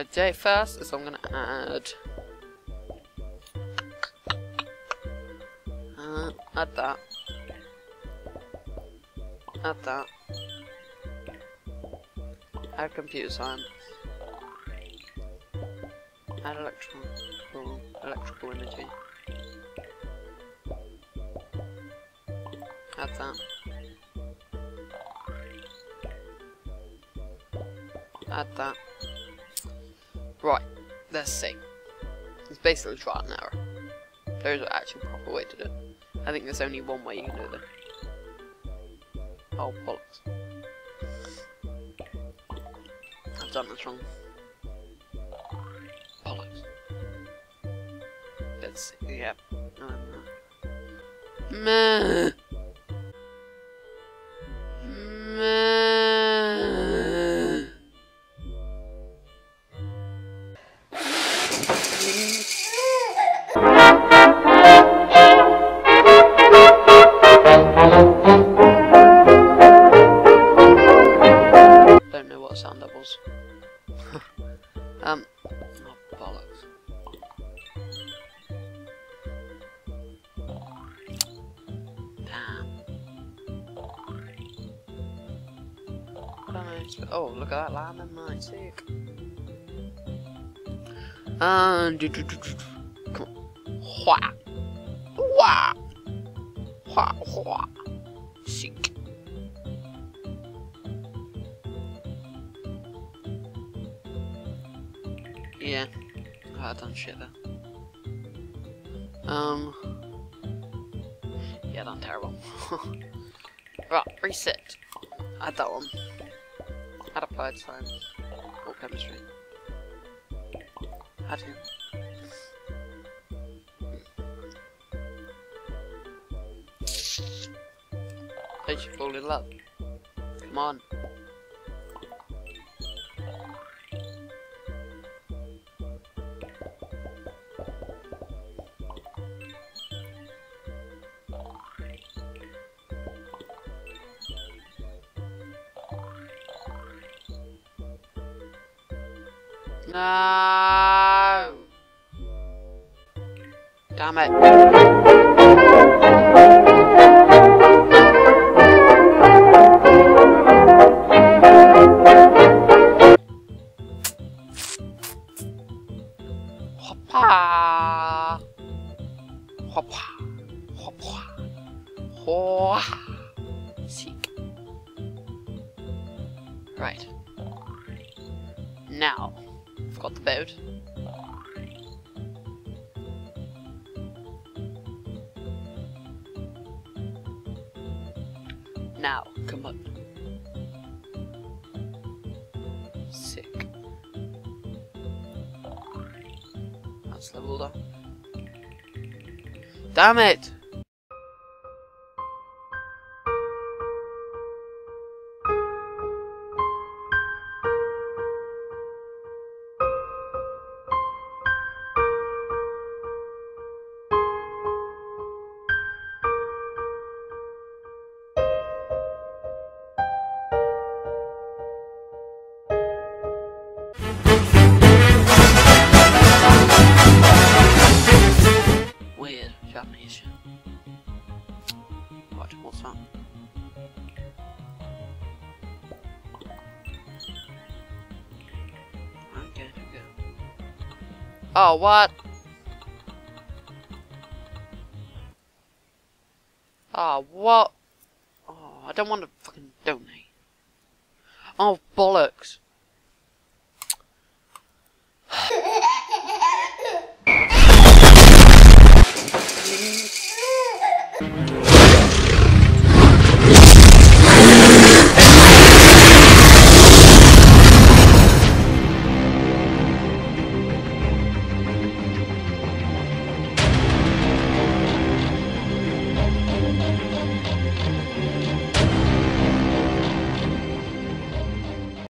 want to do first is I'm going to add... Uh, add that. Add that. Add computer science. Add electrical, electrical energy. Add that. Add that. Right, let's see. It's basically trial and error. There's an actual proper way to do it. I think there's only one way you can do it. Oh, bollocks. I've done this wrong. Bollocks. Let's see, yeah. Um. Meh. Don't know what sound that was. um, oh, bollocks. Oh, look at that and mine, sick. And do, do, do, do, do. come on, Hua, hua, hua, hua, Yeah, I've done shit there. Um, yeah, done terrible. right, reset. Add that one. Add applied science. Or chemistry. Add him. Don't you fall in love? Come on. No. Damn it. Right. Now, Got the boat. Now, come on. Sick. That's leveled up. Damn it! Oh, what? Oh, what? Oh, I don't want to fucking donate. Oh, bollocks.